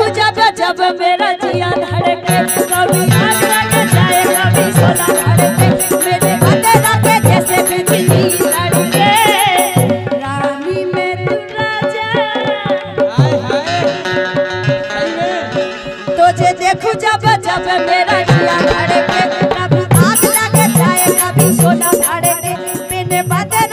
देखो जब जब मेरा जिया धड़के, कभी आगे जाए, कभी सोना धड़के। मेरे बदे रखे जैसे बिजली धड़के। रानी में तू राजा। हाय हाय तुझे देखो जब जब मेरा जिया धड़के, कभी आगे जाए, कभी सोना धड़के। मेरे बदे